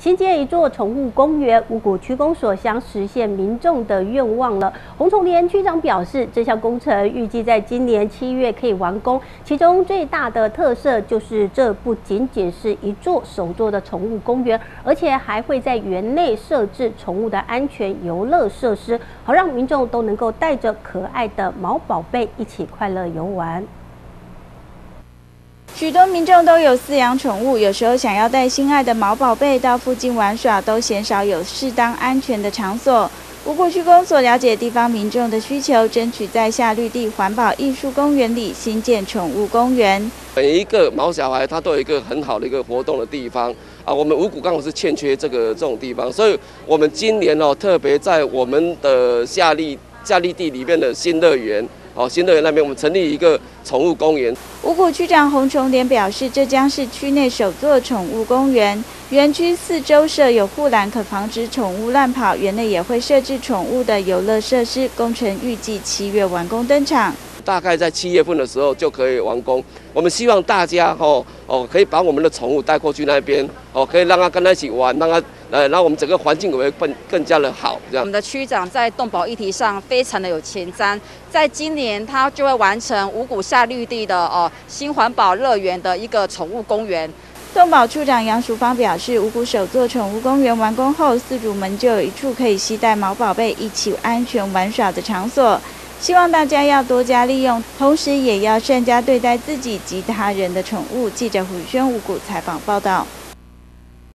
新建一座宠物公园，五股区公所将实现民众的愿望了。洪崇连区长表示，这项工程预计在今年七月可以完工。其中最大的特色就是，这不仅仅是一座首座的宠物公园，而且还会在园内设置宠物的安全游乐设施，好让民众都能够带着可爱的毛宝贝一起快乐游玩。许多民众都有饲养宠物，有时候想要带心爱的毛宝贝到附近玩耍，都鲜少有适当安全的场所。五股区公所了解地方民众的需求，争取在下绿地环保艺术公园里新建宠物公园。每一个毛小孩，他都有一个很好的一个活动的地方啊。我们五股刚好是欠缺这个这种地方，所以我们今年哦，特别在我们的下绿下绿地里面的新乐园。哦，新乐园那边我们成立一个宠物公园。五股区长洪崇典表示，这将是区内首座宠物公园。园区四周设有护栏，可防止宠物乱跑。园内也会设置宠物的游乐设施。工程预计七月完工登场。大概在七月份的时候就可以完工。我们希望大家哦哦可以把我们的宠物带过去那边哦，可以让它跟它一起玩，让它呃让我们整个环境也会更更加的好。这样，我们的区长在动保议题上非常的有前瞻，在今年他就会完成五股下绿地的哦新环保乐园的一个宠物公园。动保处长杨淑芳表示，五股首座宠物公园完工后，四主们就有一处可以携带毛宝贝一起安全玩耍的场所。希望大家要多加利用，同时也要善加对待自己及他人的宠物。记者胡轩五谷采访报道。